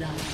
First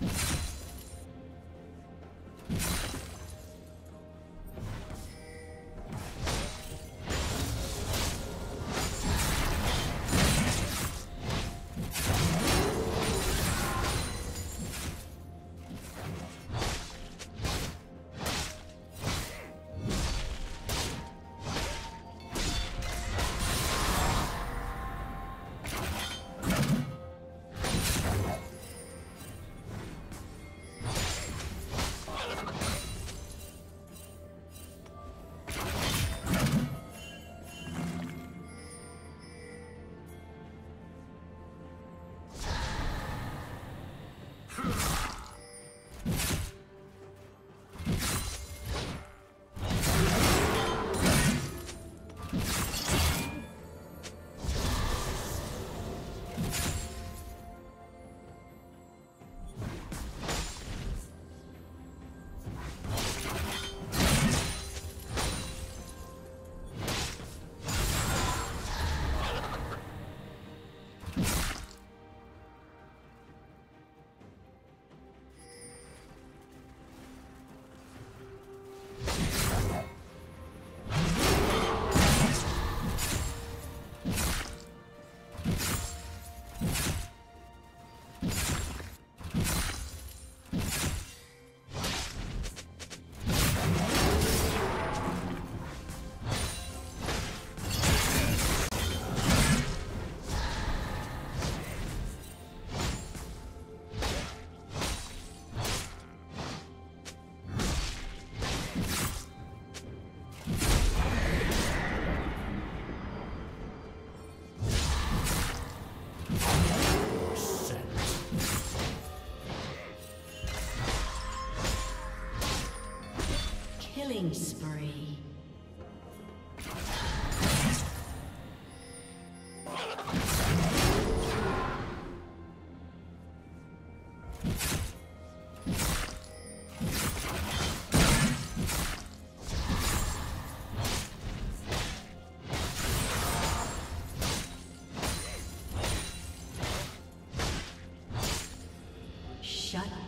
you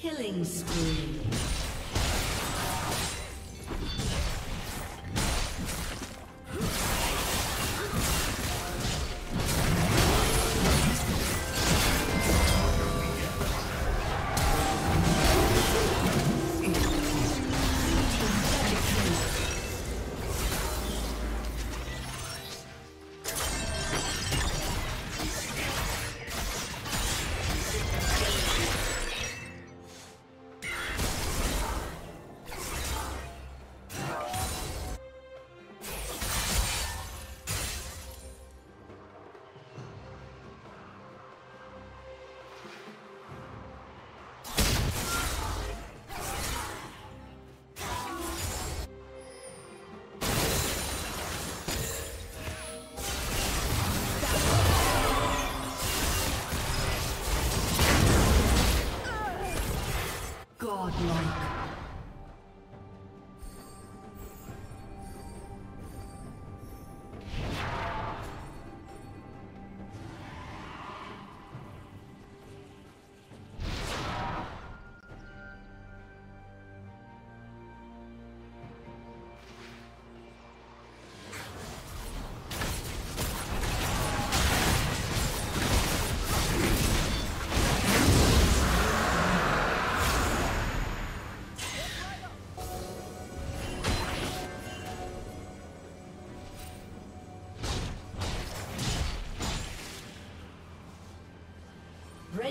Killing spree. Godlike.